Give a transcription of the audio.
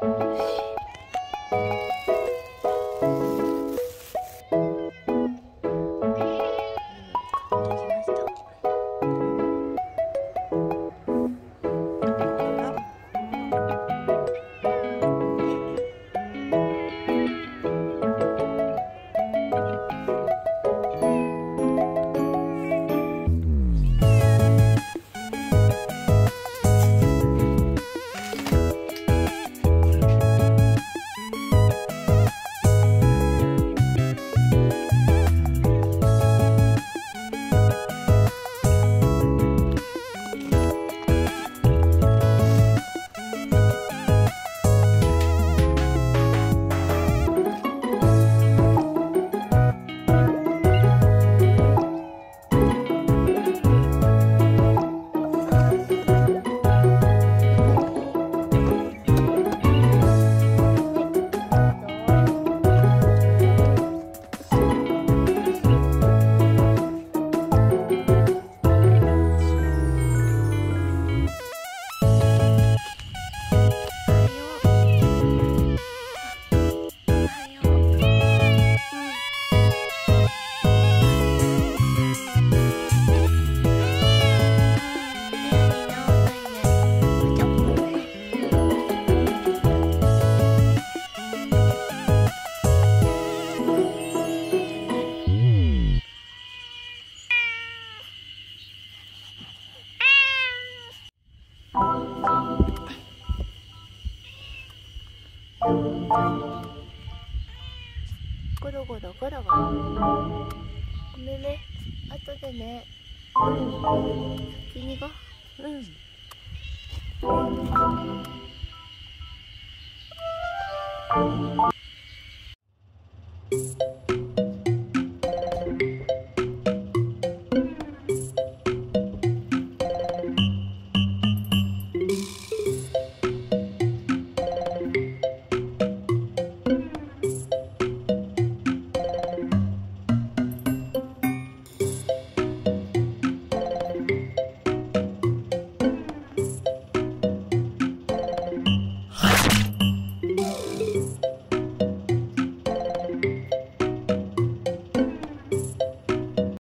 嗯。ゴロゴロゴロゴロごめんね後でねうん先にごうん